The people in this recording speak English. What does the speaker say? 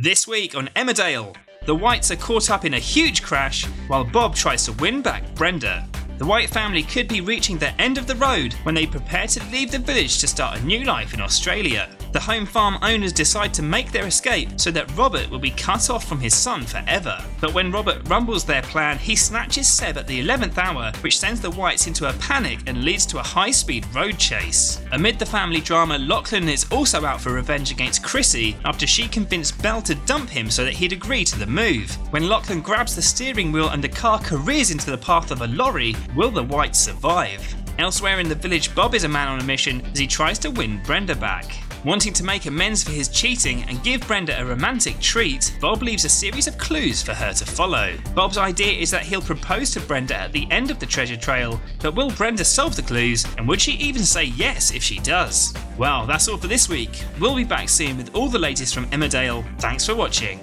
This week on Emmerdale, the Whites are caught up in a huge crash while Bob tries to win back Brenda. The White family could be reaching the end of the road when they prepare to leave the village to start a new life in Australia. The home farm owners decide to make their escape so that Robert will be cut off from his son forever. But when Robert rumbles their plan, he snatches Seb at the 11th hour, which sends the Whites into a panic and leads to a high speed road chase. Amid the family drama, Lachlan is also out for revenge against Chrissie after she convinced Belle to dump him so that he'd agree to the move. When Lachlan grabs the steering wheel and the car careers into the path of a lorry, will the Whites survive? Elsewhere in the village, Bob is a man on a mission as he tries to win Brenda back. Wanting to make amends for his cheating and give Brenda a romantic treat, Bob leaves a series of clues for her to follow. Bob's idea is that he'll propose to Brenda at the end of the treasure trail, but will Brenda solve the clues and would she even say yes if she does? Well, that's all for this week. We'll be back soon with all the latest from Emmerdale. Thanks for watching.